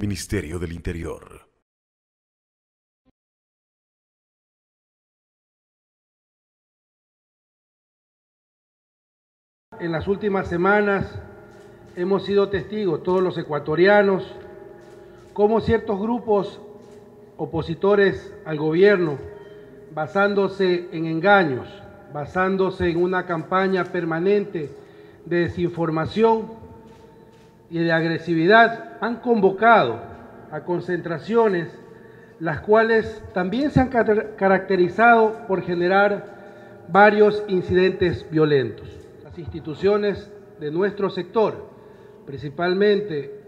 Ministerio del Interior. En las últimas semanas hemos sido testigos, todos los ecuatorianos, cómo ciertos grupos opositores al gobierno, basándose en engaños, basándose en una campaña permanente de desinformación y de agresividad, han convocado a concentraciones, las cuales también se han caracterizado por generar varios incidentes violentos. Las instituciones de nuestro sector, principalmente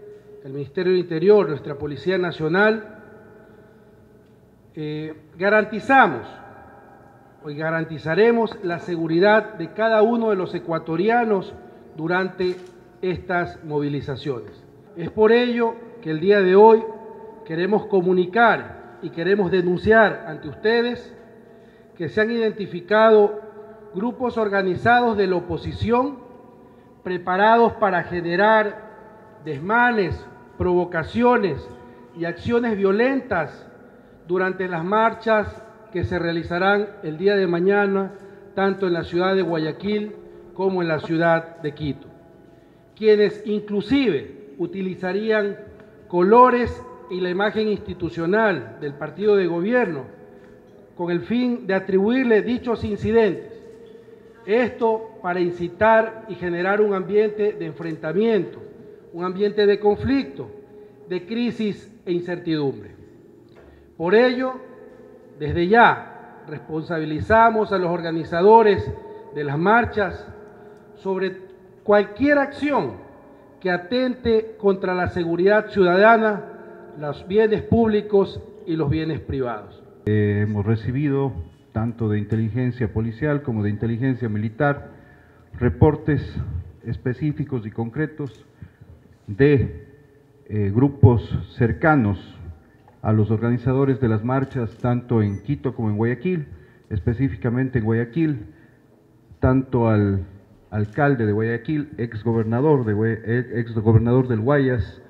el Ministerio del Interior, nuestra Policía Nacional, eh, garantizamos hoy garantizaremos la seguridad de cada uno de los ecuatorianos durante estas movilizaciones. Es por ello que el día de hoy queremos comunicar y queremos denunciar ante ustedes que se han identificado grupos organizados de la oposición preparados para generar desmanes, provocaciones y acciones violentas durante las marchas que se realizarán el día de mañana, tanto en la ciudad de Guayaquil como en la ciudad de Quito, quienes inclusive utilizarían colores y la imagen institucional del partido de gobierno con el fin de atribuirle dichos incidentes. Esto para incitar y generar un ambiente de enfrentamiento, un ambiente de conflicto, de crisis e incertidumbre. Por ello, desde ya responsabilizamos a los organizadores de las marchas sobre cualquier acción que atente contra la seguridad ciudadana, los bienes públicos y los bienes privados. hemos recibido, tanto de inteligencia policial como de inteligencia militar, reportes específicos y concretos de eh, grupos cercanos a los organizadores de las marchas, tanto en Quito como en Guayaquil, específicamente en Guayaquil, tanto al alcalde de Guayaquil, ex gobernador, de, gobernador del Guayas,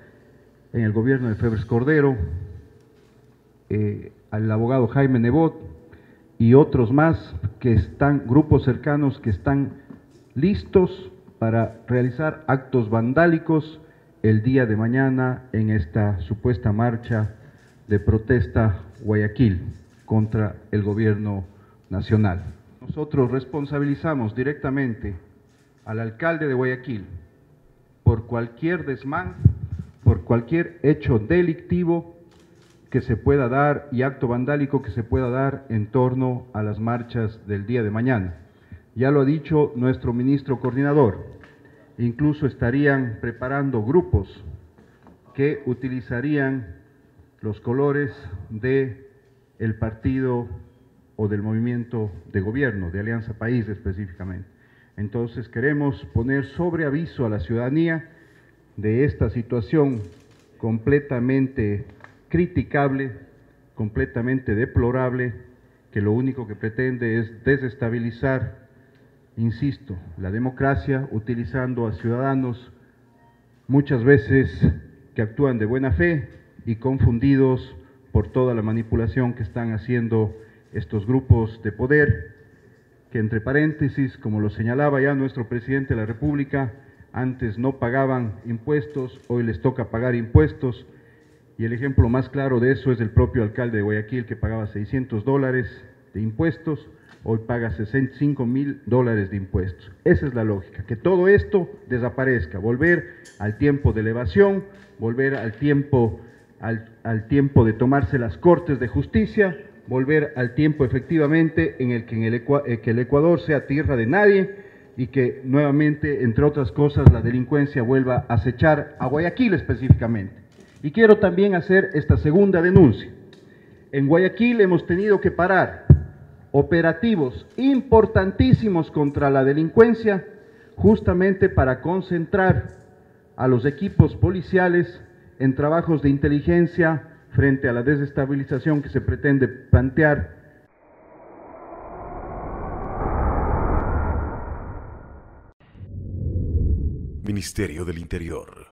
en el gobierno de Febres Cordero, eh, al abogado Jaime Nebot y otros más que están, grupos cercanos que están listos para realizar actos vandálicos el día de mañana en esta supuesta marcha de protesta Guayaquil contra el gobierno nacional. Nosotros responsabilizamos directamente al alcalde de Guayaquil por cualquier desmán, por cualquier hecho delictivo que se pueda dar y acto vandálico que se pueda dar en torno a las marchas del día de mañana. Ya lo ha dicho nuestro ministro coordinador, incluso estarían preparando grupos que utilizarían los colores de el partido o del movimiento de gobierno, de Alianza País específicamente. Entonces queremos poner sobre aviso a la ciudadanía de esta situación completamente criticable, completamente deplorable, que lo único que pretende es desestabilizar, insisto, la democracia utilizando a ciudadanos muchas veces que actúan de buena fe, y confundidos por toda la manipulación que están haciendo estos grupos de poder, que entre paréntesis, como lo señalaba ya nuestro presidente de la República, antes no pagaban impuestos, hoy les toca pagar impuestos, y el ejemplo más claro de eso es el propio alcalde de Guayaquil que pagaba 600 dólares de impuestos, hoy paga 65 mil dólares de impuestos. Esa es la lógica, que todo esto desaparezca, volver al tiempo de elevación, volver al tiempo al, tiempo de tomarse las cortes de justicia, volver al tiempo efectivamente en el que, el, eh, el Ecuador sea tierra de nadie y que nuevamente, entre otras cosas, la delincuencia vuelva a acechar a Guayaquil específicamente. Y quiero también hacer esta segunda denuncia. En Guayaquil hemos tenido que parar operativos importantísimos contra la delincuencia justamente para concentrar a los equipos policiales en trabajos de inteligencia frente a la desestabilización que se pretende plantear Ministerio del Interior.